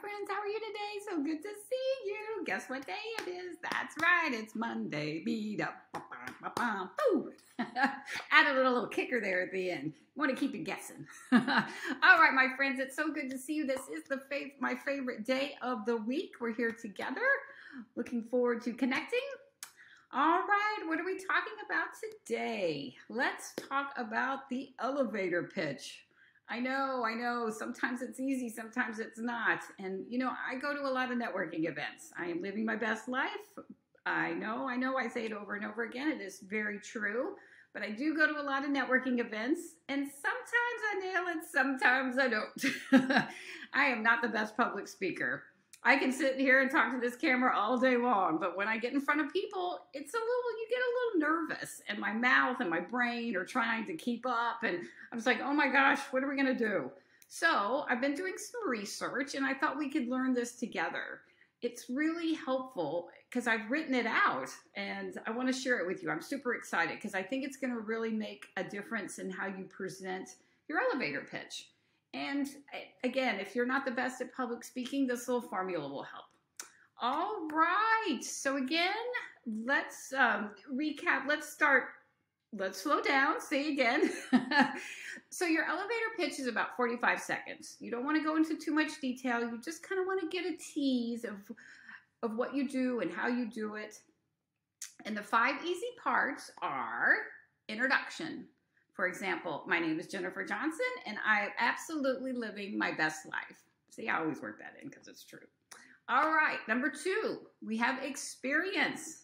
friends. How are you today? So good to see you. Guess what day it is? That's right. It's Monday. Meetup. Added a little, kicker there at the end. Want to keep you guessing. All right, my friends. It's so good to see you. This is the my favorite day of the week. We're here together. Looking forward to connecting. All right, what are we talking about today? Let's talk about the elevator pitch. I know, I know. Sometimes it's easy, sometimes it's not. And, you know, I go to a lot of networking events. I am living my best life. I know, I know, I say it over and over again. It is very true. But I do go to a lot of networking events, and sometimes I nail it, sometimes I don't. I am not the best public speaker. I can sit here and talk to this camera all day long, but when I get in front of people, it's a little, you get a little nervous, and my mouth and my brain are trying to keep up. And I was like, oh my gosh, what are we going to do? So I've been doing some research, and I thought we could learn this together. It's really helpful because I've written it out and I want to share it with you. I'm super excited because I think it's going to really make a difference in how you present your elevator pitch. And again, if you're not the best at public speaking, this little formula will help. All right. So again, let's um, recap. Let's start. Let's slow down. Say again. so your elevator pitch is about 45 seconds. You don't want to go into too much detail. You just kind of want to get a tease of of what you do and how you do it. And the five easy parts are introduction, for example, my name is Jennifer Johnson, and I am absolutely living my best life. See, I always work that in because it's true. All right, number two, we have experience.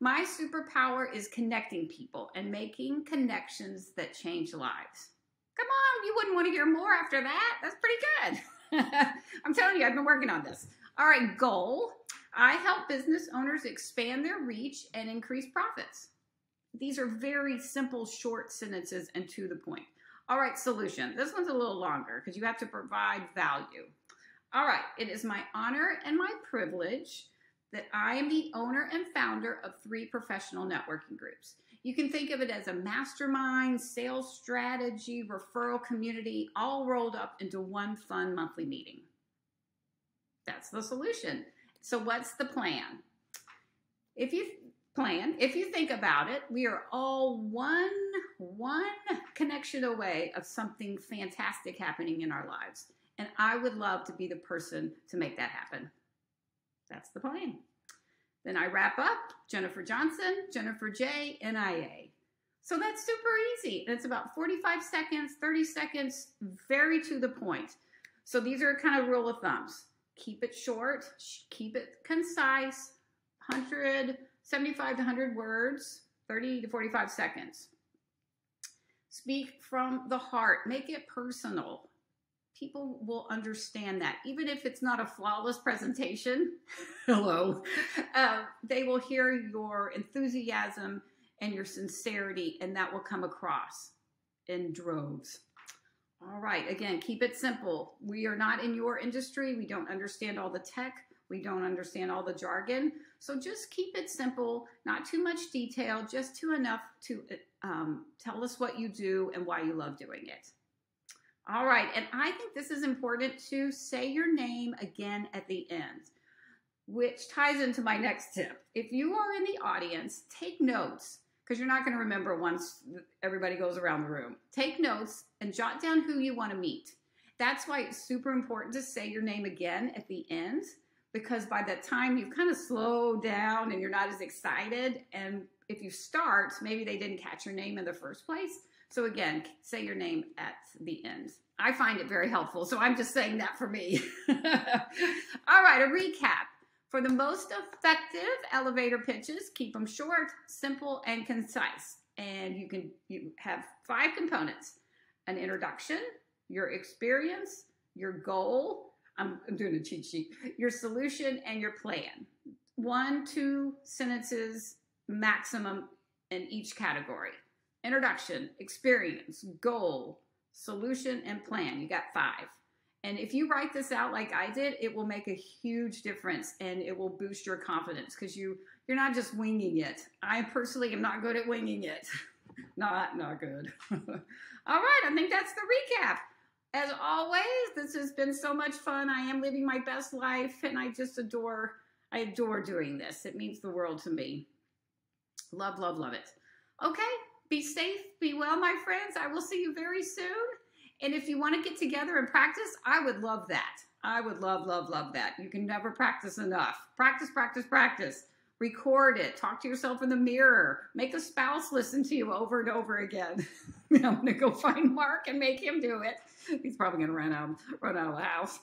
My superpower is connecting people and making connections that change lives. Come on, you wouldn't want to hear more after that. That's pretty good. I'm telling you, I've been working on this. All right, goal. I help business owners expand their reach and increase profits. These are very simple, short sentences and to the point. All right, solution. This one's a little longer because you have to provide value. All right, it is my honor and my privilege that I am the owner and founder of three professional networking groups. You can think of it as a mastermind, sales strategy, referral community, all rolled up into one fun monthly meeting. That's the solution. So, what's the plan? If you plan. If you think about it, we are all one one connection away of something fantastic happening in our lives. And I would love to be the person to make that happen. That's the plan. Then I wrap up Jennifer Johnson, Jennifer J, NIA. So that's super easy. It's about 45 seconds, 30 seconds, very to the point. So these are kind of rule of thumbs. Keep it short, keep it concise, 100 75 to 100 words, 30 to 45 seconds. Speak from the heart, make it personal. People will understand that. Even if it's not a flawless presentation, hello, uh, they will hear your enthusiasm and your sincerity, and that will come across in droves. All right, again, keep it simple. We are not in your industry, we don't understand all the tech. We don't understand all the jargon. So just keep it simple, not too much detail, just to enough to um, tell us what you do and why you love doing it. All right, and I think this is important to say your name again at the end, which ties into my next tip. If you are in the audience, take notes because you're not going to remember once everybody goes around the room. Take notes and jot down who you want to meet. That's why it's super important to say your name again at the end because by that time you've kind of slowed down and you're not as excited. And if you start, maybe they didn't catch your name in the first place. So again, say your name at the end. I find it very helpful. So I'm just saying that for me. All right, a recap. For the most effective elevator pitches, keep them short, simple, and concise. And you can you have five components: an introduction, your experience, your goal, I'm, I'm doing a cheat sheet. Your solution and your plan. One, two sentences maximum in each category. Introduction, experience, goal, solution, and plan. You got five. And if you write this out like I did, it will make a huge difference and it will boost your confidence because you you're not just winging it. I personally am not good at winging it. not not good. All right, I think that's the recap. As always, this has been so much fun. I am living my best life, and I just adore, I adore doing this. It means the world to me. Love, love, love it. Okay, be safe, be well, my friends. I will see you very soon. And if you want to get together and practice, I would love that. I would love, love, love that. You can never practice enough. Practice, practice, practice. Record it. Talk to yourself in the mirror. Make a spouse listen to you over and over again. I'm going to go find Mark and make him do it. He's probably going to run out, run out of the house.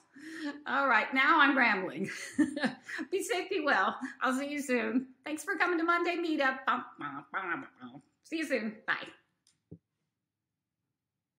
All right, now I'm rambling. be safe, be well. I'll see you soon. Thanks for coming to Monday Meetup. See you soon. Bye.